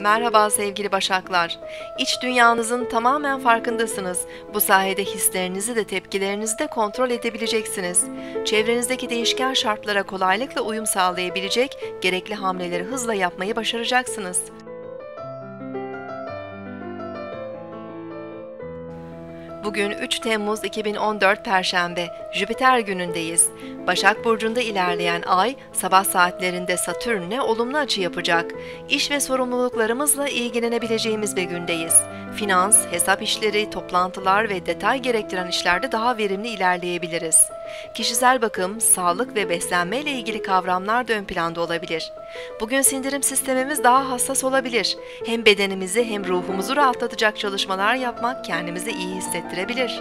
Merhaba sevgili Başaklar. İç dünyanızın tamamen farkındasınız. Bu sayede hislerinizi de tepkilerinizi de kontrol edebileceksiniz. Çevrenizdeki değişken şartlara kolaylıkla uyum sağlayabilecek, gerekli hamleleri hızla yapmayı başaracaksınız. Bugün 3 Temmuz 2014 Perşembe, Jüpiter günündeyiz. Başak Burcu'nda ilerleyen ay, sabah saatlerinde Satürn'le olumlu açı yapacak. İş ve sorumluluklarımızla ilgilenebileceğimiz bir gündeyiz. Finans, hesap işleri, toplantılar ve detay gerektiren işlerde daha verimli ilerleyebiliriz. Kişisel bakım, sağlık ve beslenme ile ilgili kavramlar da ön planda olabilir. Bugün sindirim sistemimiz daha hassas olabilir. Hem bedenimizi hem ruhumuzu rahatlatacak çalışmalar yapmak kendimizi iyi hissettirebilir.